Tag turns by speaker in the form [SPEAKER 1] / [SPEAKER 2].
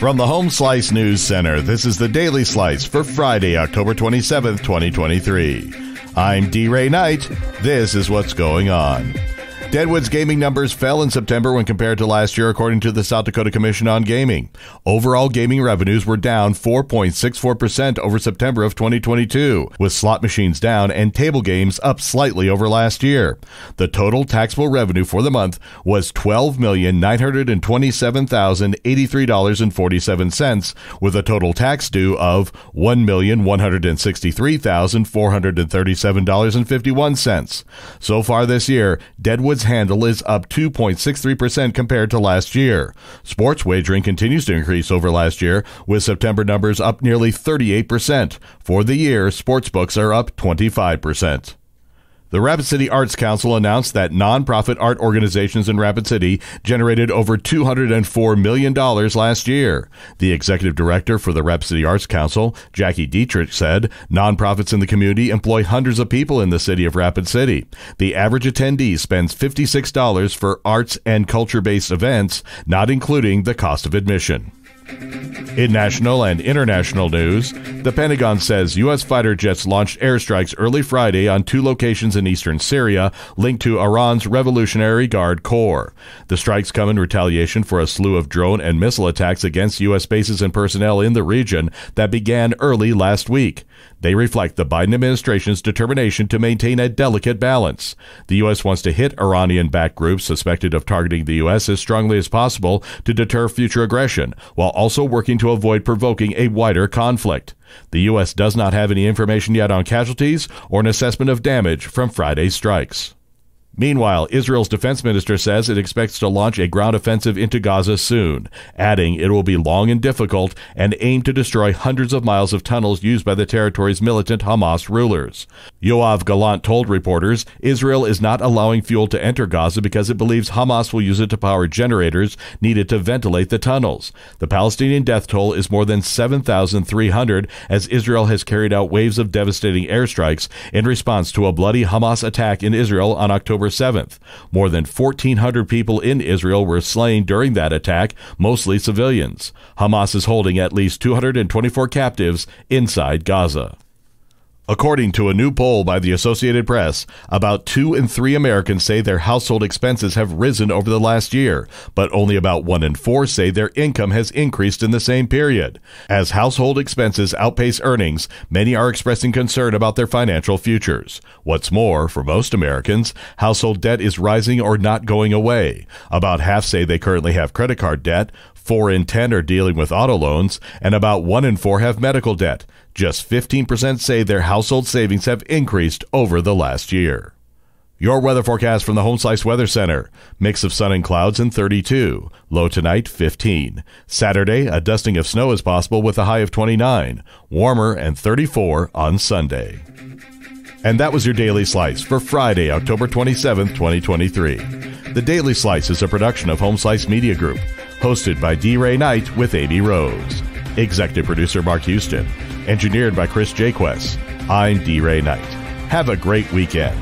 [SPEAKER 1] From the Home Slice News Center, this is the Daily Slice for Friday, October 27th, 2023. I'm D. Ray Knight. This is what's going on. Deadwood's gaming numbers fell in September when compared to last year, according to the South Dakota Commission on Gaming. Overall gaming revenues were down 4.64% over September of 2022, with slot machines down and table games up slightly over last year. The total taxable revenue for the month was $12,927,083.47, with a total tax due of $1,163,437.51. So far this year, Deadwood's handle is up 2.63% compared to last year. Sports wagering continues to increase over last year, with September numbers up nearly 38%. For the year, sportsbooks are up 25%. The Rapid City Arts Council announced that nonprofit art organizations in Rapid City generated over $204 million last year. The executive director for the Rapid City Arts Council, Jackie Dietrich, said nonprofits in the community employ hundreds of people in the city of Rapid City. The average attendee spends $56 for arts and culture based events, not including the cost of admission. In national and international news, the Pentagon says U.S. fighter jets launched airstrikes early Friday on two locations in eastern Syria linked to Iran's Revolutionary Guard Corps. The strikes come in retaliation for a slew of drone and missile attacks against U.S. bases and personnel in the region that began early last week. They reflect the Biden administration's determination to maintain a delicate balance. The U.S. wants to hit Iranian backed groups suspected of targeting the U.S. as strongly as possible to deter future aggression, while also working to avoid provoking a wider conflict. The U.S. does not have any information yet on casualties or an assessment of damage from Friday's strikes. Meanwhile, Israel's defense minister says it expects to launch a ground offensive into Gaza soon, adding it will be long and difficult and aim to destroy hundreds of miles of tunnels used by the territory's militant Hamas rulers. Yoav Gallant told reporters Israel is not allowing fuel to enter Gaza because it believes Hamas will use it to power generators needed to ventilate the tunnels. The Palestinian death toll is more than 7,300 as Israel has carried out waves of devastating airstrikes in response to a bloody Hamas attack in Israel on October October 7th. More than 1,400 people in Israel were slain during that attack, mostly civilians. Hamas is holding at least 224 captives inside Gaza. According to a new poll by the Associated Press, about two in three Americans say their household expenses have risen over the last year, but only about one in four say their income has increased in the same period. As household expenses outpace earnings, many are expressing concern about their financial futures. What's more, for most Americans, household debt is rising or not going away. About half say they currently have credit card debt, four in ten are dealing with auto loans, and about one in four have medical debt. Just 15% say their household savings have increased over the last year. Your weather forecast from the Home Slice Weather Center. Mix of sun and clouds and 32. Low tonight 15. Saturday, a dusting of snow is possible with a high of 29. Warmer and 34 on Sunday. And that was your Daily Slice for Friday, October 27th, 2023. The Daily Slice is a production of Home Slice Media Group, hosted by D. Ray Knight with Amy Rose. Executive producer Mark Houston. Engineered by Chris Jaquess. I'm D. Ray Knight. Have a great weekend.